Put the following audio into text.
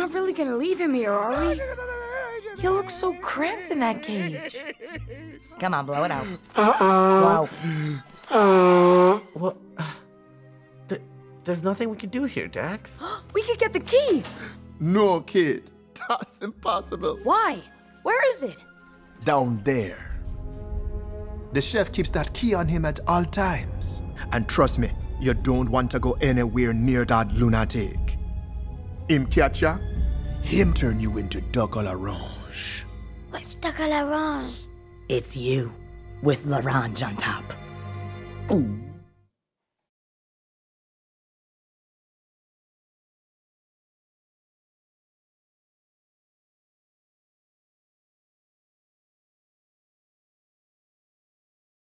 We're not really gonna leave him here, are we? He looks so cramped in that cage. Come on, blow it out. Uh-uh. Blow. Well, th there's nothing we can do here, Dax. we could get the key. No, kid. That's impossible. Why? Where is it? Down there. The chef keeps that key on him at all times. And trust me, you don't want to go anywhere near that lunatic. Him catch ya, him turn you into Duck à l'orange. What's Duck à l'orange? It's you, with L'Orange on top.